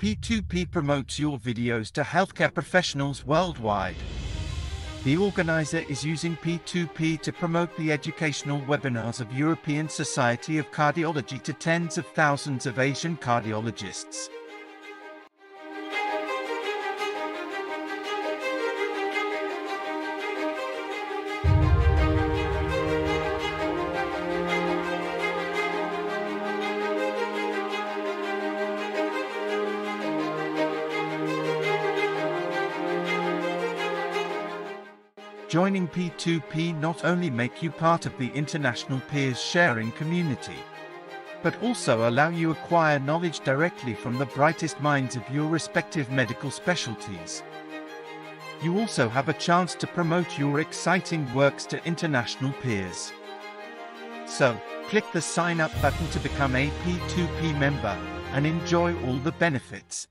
P2P promotes your videos to healthcare professionals worldwide. The organizer is using P2P to promote the educational webinars of European Society of Cardiology to tens of thousands of Asian cardiologists. Joining P2P not only make you part of the international peers sharing community, but also allow you acquire knowledge directly from the brightest minds of your respective medical specialties. You also have a chance to promote your exciting works to international peers. So, click the sign up button to become a P2P member and enjoy all the benefits.